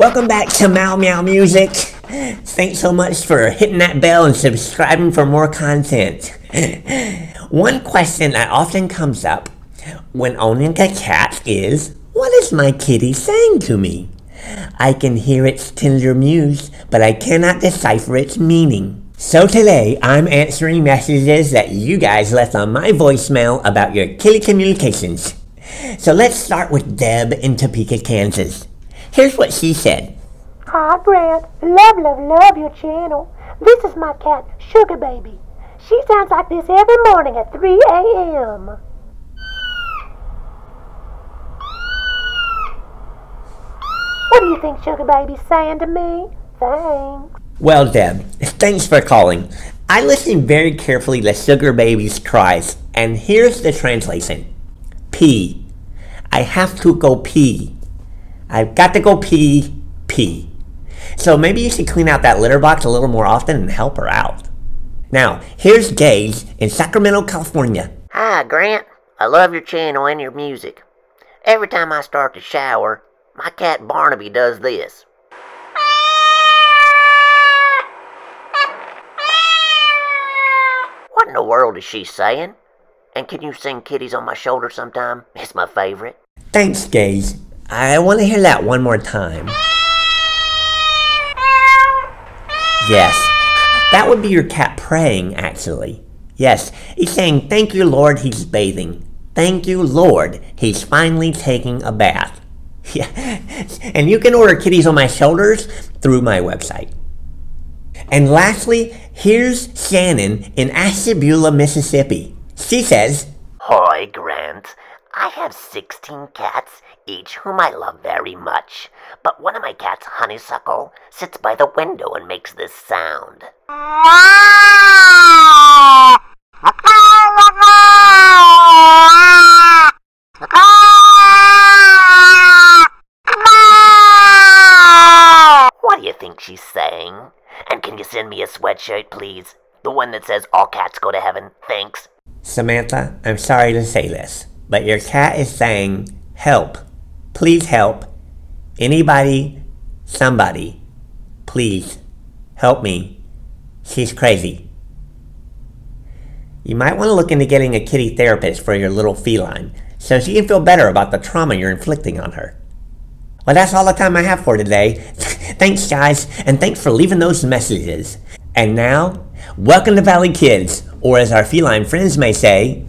Welcome back to Meow Meow Music. Thanks so much for hitting that bell and subscribing for more content. One question that often comes up when owning a cat is, what is my kitty saying to me? I can hear its tender mews, but I cannot decipher its meaning. So today, I'm answering messages that you guys left on my voicemail about your kitty communications. So let's start with Deb in Topeka, Kansas. Here's what she said. Ah, Hi, Grant. Love, love, love your channel. This is my cat, Sugar Baby. She sounds like this every morning at 3 a.m. What do you think Sugar Baby's saying to me? Thanks. Well, Deb, thanks for calling. I listened very carefully to Sugar Baby's cries, and here's the translation Pee. I have to go pee. I've got to go pee, pee. So maybe you should clean out that litter box a little more often and help her out. Now, here's Gage in Sacramento, California. Hi, Grant. I love your channel and your music. Every time I start to shower, my cat Barnaby does this. What in the world is she saying? And can you sing Kitties on My Shoulder sometime? It's my favorite. Thanks, Gage. I want to hear that one more time. Yes, that would be your cat praying, actually. Yes, he's saying, Thank you, Lord, he's bathing. Thank you, Lord, he's finally taking a bath. Yeah, and you can order kitties on my shoulders through my website. And lastly, here's Shannon in Ashtabula, Mississippi. She says, Hi, Grant. I have 16 cats, each whom I love very much. But one of my cats, Honeysuckle, sits by the window and makes this sound. What do you think she's saying? And can you send me a sweatshirt, please? The one that says all cats go to heaven. Thanks. Samantha, I'm sorry to say this, but your cat is saying, Help. Please help. Anybody, somebody, please help me. She's crazy. You might want to look into getting a kitty therapist for your little feline so she can feel better about the trauma you're inflicting on her. Well, that's all the time I have for today. thanks, guys, and thanks for leaving those messages. And now, welcome to Valley Kids, or as our feline friends may say,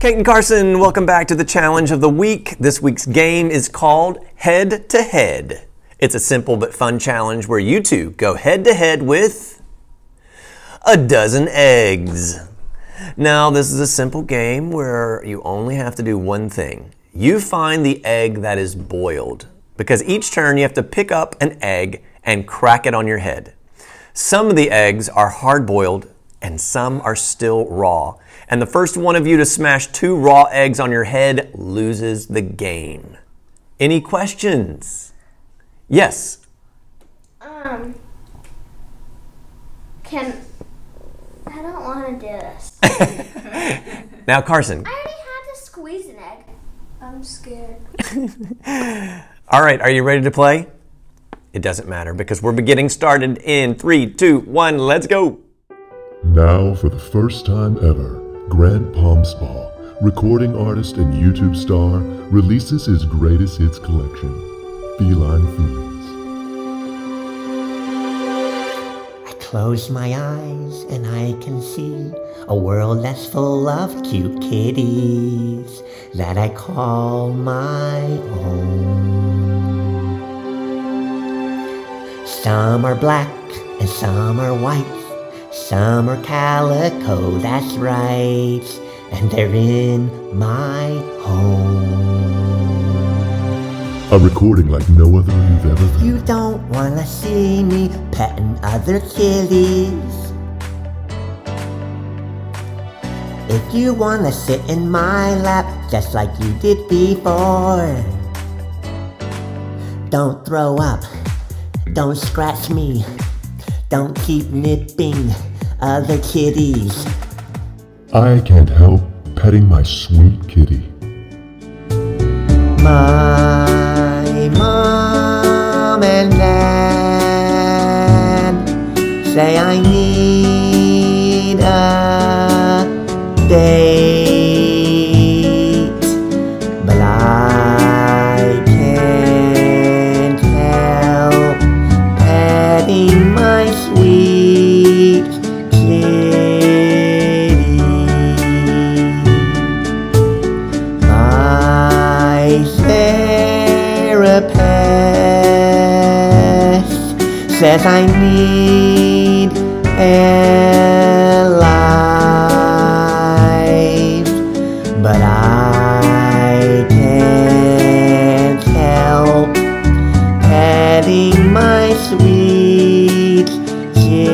Cate and Carson, welcome back to the challenge of the week. This week's game is called Head to Head. It's a simple but fun challenge where you two go head to head with a dozen eggs. Now, this is a simple game where you only have to do one thing. You find the egg that is boiled because each turn you have to pick up an egg and crack it on your head. Some of the eggs are hard boiled and some are still raw. And the first one of you to smash two raw eggs on your head loses the game. Any questions? Yes. Um, can I don't want to do this. Now, Carson. I already had to squeeze an egg. I'm scared. All right, are you ready to play? It doesn't matter because we're getting started in three, two, one, let's go. Now, for the first time ever, Grant Pomsbaugh, recording artist and YouTube star, releases his greatest hits collection, Feline Feelings. I close my eyes and I can see a world that's full of cute kitties that I call my own. Some are black and some are white, some are calico, that's right, and they're in my home. A recording like no other you've ever heard. You don't wanna see me petting other kitties. If you wanna sit in my lap just like you did before, don't throw up, don't scratch me, don't keep nipping other kitties. I can't help petting my sweet kitty. My mom and dad say I need a date, says I need a life, but I can't help petting my sweet kitties.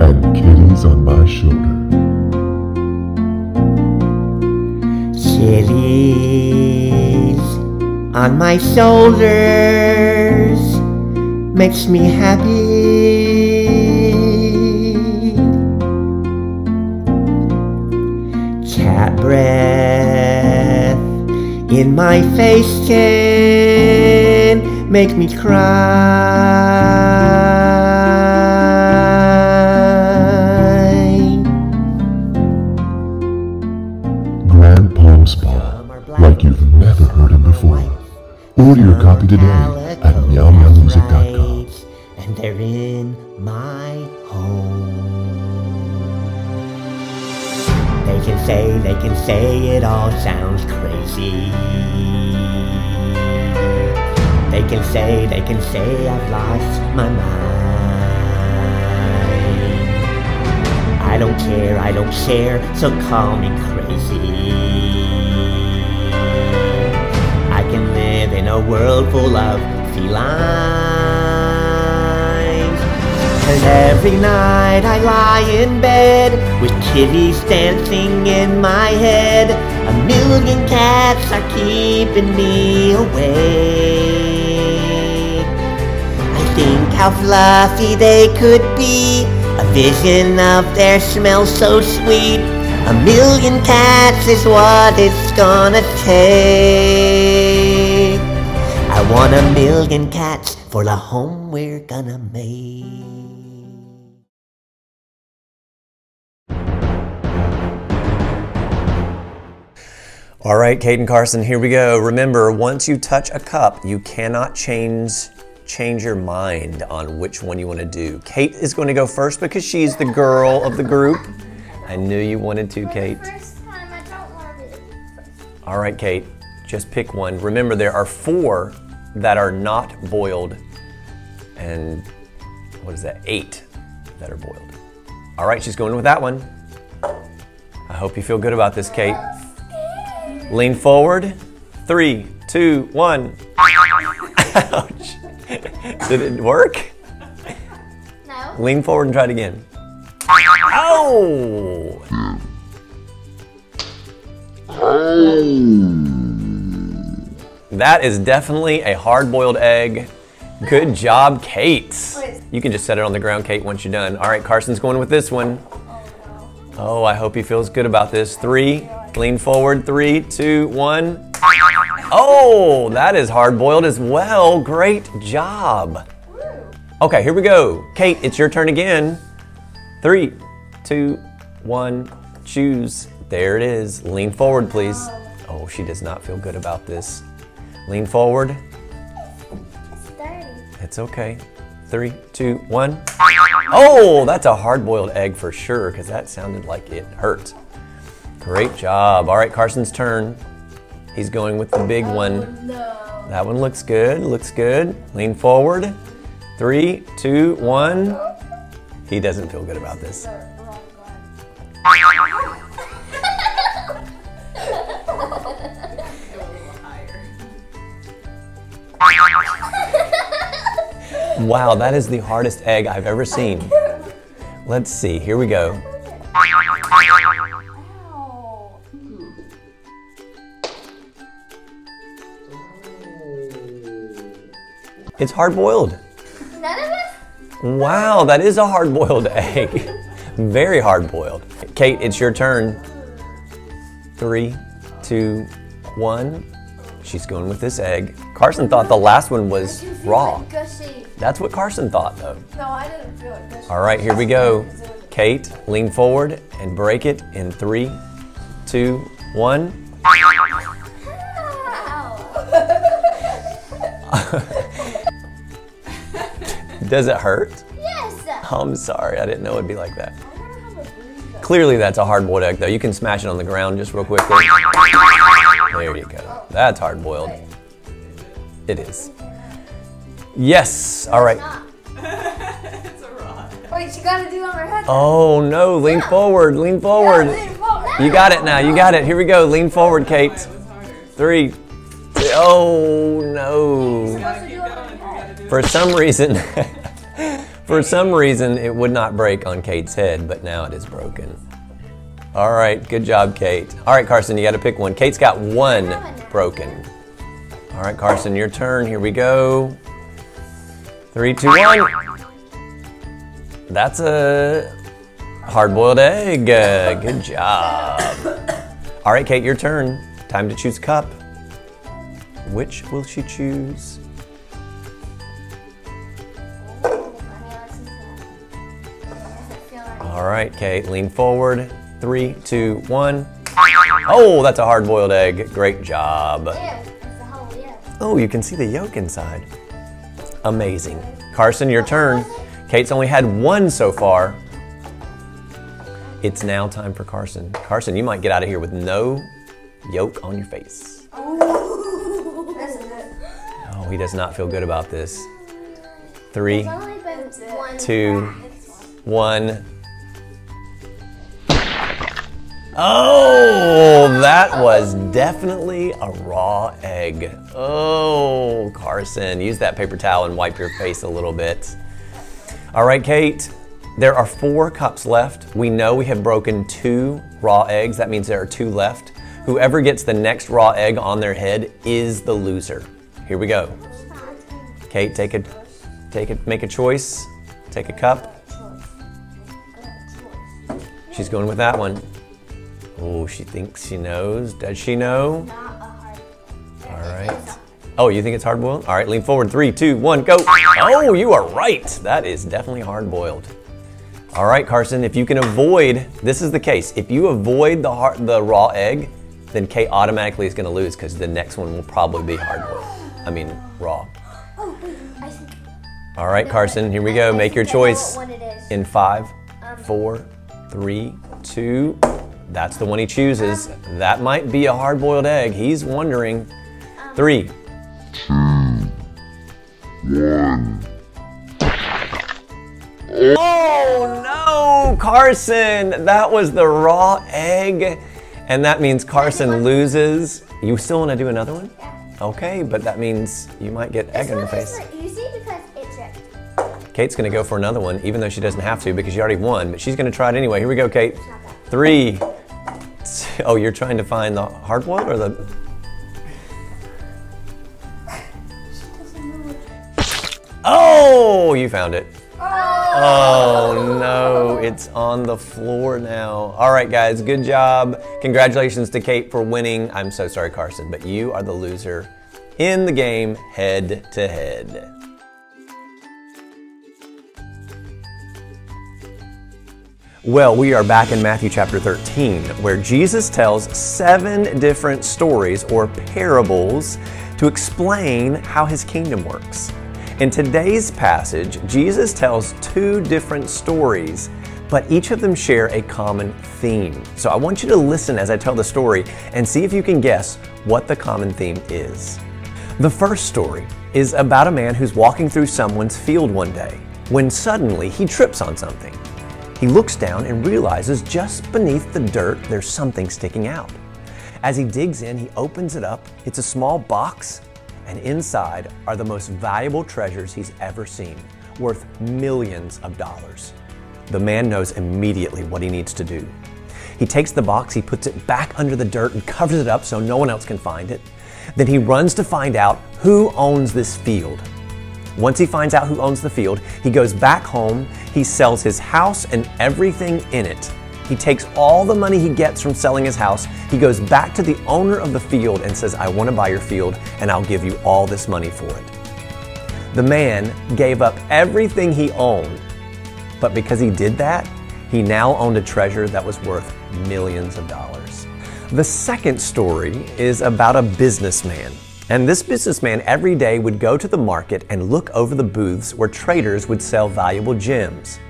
And kitty's on my shoulder. Chilies on my shoulders makes me happy. Cat breath in my face can make me cry. Order your copy today at meowmeowmusic.com. And they're in my home. They can say, they can say it all sounds crazy. They can say, they can say I've lost my mind. I don't care, I don't share, so call me crazy. In a world full of felines. And every night I lie in bed with kitties dancing in my head. A million cats are keeping me awake. I think how fluffy they could be. A vision of their smell so sweet. A million cats is what it's gonna take. Want a million cats for the home we're gonna make. All right, Caden Carson, here we go. Remember, once you touch a cup, you cannot change change your mind on which one you want to do. Cate is going to go first because she's the girl of the group. I knew you wanted to, Cate. First time, I don't want to do All right, Cate, just pick one. Remember, there are four that are not boiled, and what is that? Eight that are boiled. All right, she's going with that one. I hope you feel good about this, Cate. Lean forward. Three, two, one. Ouch. Did it work? No. Lean forward and try it again. Oh! oh. That is definitely a hard-boiled egg. Good job, Cate. You can just set it on the ground, Cate, once you're done. All right, Carson's going with this one. Oh, I hope he feels good about this. Three, lean forward. Three, two, one. Oh, that is hard-boiled as well. Great job. Okay, here we go. Cate, it's your turn again. Three, two, one, choose. There it is. Lean forward, please. Oh, she does not feel good about this. Lean forward. It's dirty. It's okay. Three, two, one. Oh, that's a hard boiled egg for sure, because that sounded like it hurt. Great job. All right, Carson's turn. He's going with the big oh, one. No. That one looks good, looks good. Lean forward. Three, two, one. He doesn't feel good about this. Wow, that is the hardest egg I've ever seen. Let's see, here we go. It's hard boiled. None of us? Wow, that is a hard boiled egg. Very hard boiled. Cate, it's your turn. Three, two, one. She's going with this egg. Carson thought the last one was raw. That's what Carson thought, though. No, I didn't feel it gushy. All right, here we go. Cate, lean forward and break it in three, two, one. Does it hurt? yes. I'm sorry, I didn't know it'd be like that. Clearly, that's a hard boiled egg, though. You can smash it on the ground just real quickly. There you go. That's hard boiled. It is. Yes. All right. Wait, you gotta do on her head. Oh no! Lean forward. Lean forward. lean forward You got it now. You got it. Here we go. Lean forward, Cate. Three. two- Oh no! For some reason, for some reason, it would not break on Cate's head, but now it is broken. All right, good job, Cate. All right, Carson, you got to pick one. Cate's got one broken. All right, Carson, your turn. Here we go. Three, two, one. That's a hard-boiled egg. Uh, good job. All right, Cate, your turn. Time to choose cup. Which will she choose? All right, Cate, lean forward. Three, two, one. Oh, that's a hard-boiled egg. Great job. Oh, you can see the yolk inside. Amazing. Carson, your turn. Cate's only had one so far. It's now time for Carson. Carson, you might get out of here with no yolk on your face. Oh, he does not feel good about this. Three, two, one. Oh, that was definitely a raw egg. Oh, Carson, use that paper towel and wipe your face a little bit. All right, Cate, there are four cups left. We know we have broken two raw eggs. That means there are two left. Whoever gets the next raw egg on their head is the loser. Here we go. Cate, take a, take a, make a choice. Take a cup. She's going with that one. Oh, she thinks she knows. Does she know? All right. Oh, you think it's hard boiled? All right, lean forward. Three, two, one, go. Oh, you are right. That is definitely hard boiled. All right, Carson, if you can avoid, this is the case. If you avoid the, hard, the raw egg, then Kate automatically is going to lose because the next one will probably be hard boiled. I mean, raw. Oh, All right, Carson, here we go. Make your choice in five, four, three, two. That's the one he chooses. That might be a hard boiled egg. He's wondering. Three. Oh no, Carson! That was the raw egg. And that means Carson loses. You still want to do another one? Okay, but that means you might get egg on your face. easy because it's. Cate's gonna go for another one, even though she doesn't have to because she already won, but she's gonna try it anyway. Here we go, Cate. Three. Oh, you're trying to find the hard one or the. Oh, you found it. Oh no, it's on the floor now. All right, guys, good job. Congratulations to Cate for winning. I'm so sorry, Carson, but you are the loser in the game head to head. Well, we are back in Matthew chapter 13, where Jesus tells seven different stories or parables to explain how his kingdom works. In today's passage, Jesus tells two different stories, but each of them share a common theme. So I want you to listen as I tell the story and see if you can guess what the common theme is. The first story is about a man who's walking through someone's field one day when suddenly he trips on something. He looks down and realizes just beneath the dirt there's something sticking out. As he digs in, he opens it up. It's a small box, and inside are the most valuable treasures he's ever seen, worth millions of dollars. The man knows immediately what he needs to do. He takes the box, he puts it back under the dirt and covers it up so no one else can find it. Then he runs to find out who owns this field. Once he finds out who owns the field, he goes back home, he sells his house and everything in it. He takes all the money he gets from selling his house, he goes back to the owner of the field and says, I want to buy your field and I'll give you all this money for it. The man gave up everything he owned, but because he did that, he now owned a treasure that was worth millions of dollars. The second story is about a businessman. And this businessman every day would go to the market and look over the booths where traders would sell valuable gems.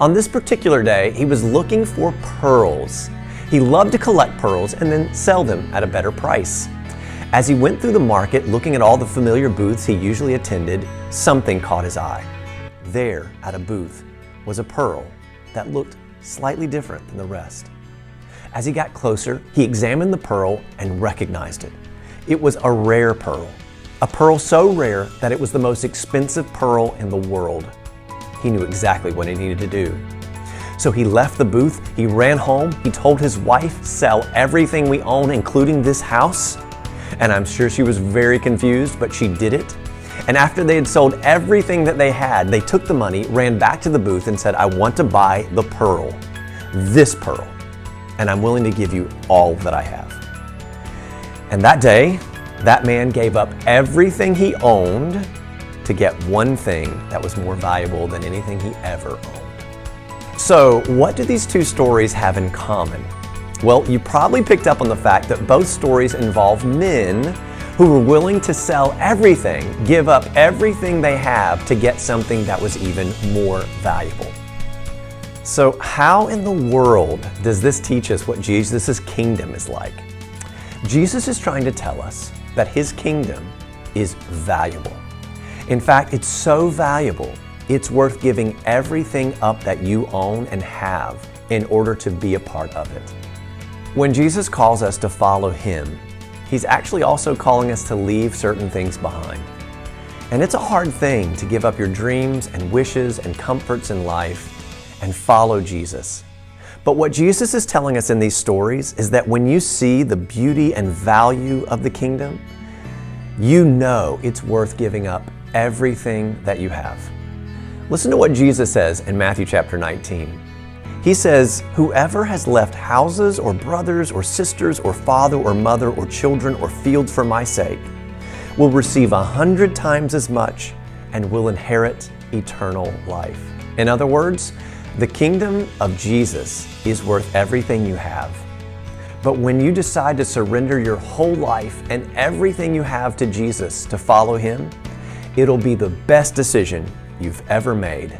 On this particular day, he was looking for pearls. He loved to collect pearls and then sell them at a better price. As he went through the market looking at all the familiar booths he usually attended, something caught his eye. There, at a booth, was a pearl that looked slightly different than the rest. As he got closer, he examined the pearl and recognized it. It was a rare pearl, a pearl so rare that it was the most expensive pearl in the world. He knew exactly what he needed to do. So he left the booth, he ran home, he told his wife, sell everything we own, including this house. And I'm sure she was very confused, but she did it. And after they had sold everything that they had, they took the money, ran back to the booth, and said, I want to buy the pearl, this pearl and I'm willing to give you all that I have. And that day, that man gave up everything he owned to get one thing that was more valuable than anything he ever owned. So, what do these two stories have in common? Well, you probably picked up on the fact that both stories involve men who were willing to sell everything, give up everything they have to get something that was even more valuable. So, how in the world does this teach us what Jesus' kingdom is like? Jesus is trying to tell us that his kingdom is valuable. In fact, it's so valuable, it's worth giving everything up that you own and have in order to be a part of it. When Jesus calls us to follow him, he's actually also calling us to leave certain things behind. And it's a hard thing to give up your dreams and wishes and comforts in life and follow Jesus. But what Jesus is telling us in these stories is that when you see the beauty and value of the kingdom, you know it's worth giving up everything that you have. Listen to what Jesus says in Matthew chapter 19. He says, Whoever has left houses or brothers or sisters or father or mother or children or fields for my sake will receive a hundred times as much and will inherit eternal life. In other words, the kingdom of Jesus is worth everything you have. But when you decide to surrender your whole life and everything you have to Jesus to follow Him, it'll be the best decision you've ever made